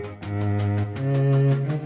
Mm-hmm.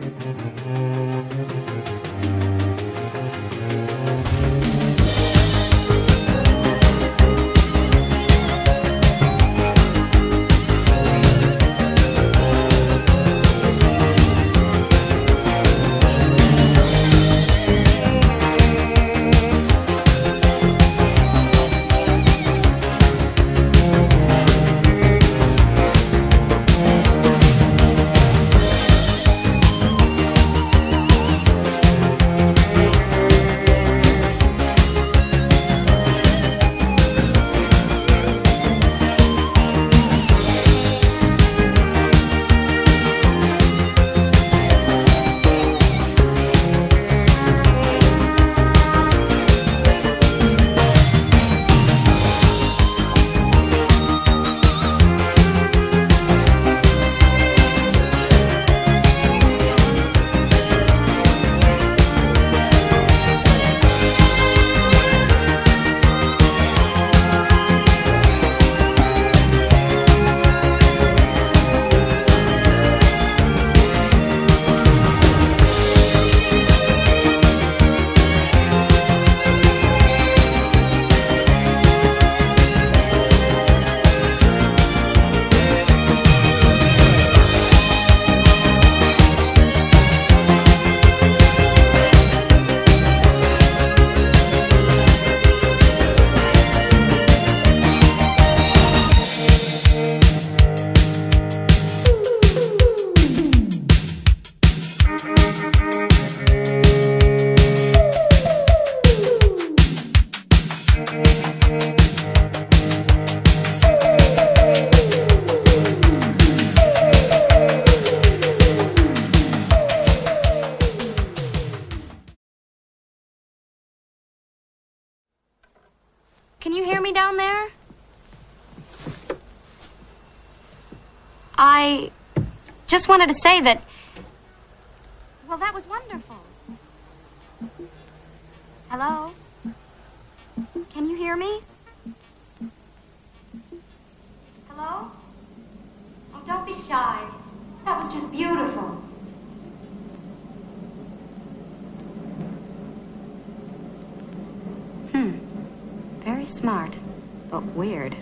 Can you hear me down there? I just wanted to say that. Well, that was wonderful. Hello? Can you hear me? Hello? Oh, don't be shy. That was just beautiful. Hmm. Smart, but weird.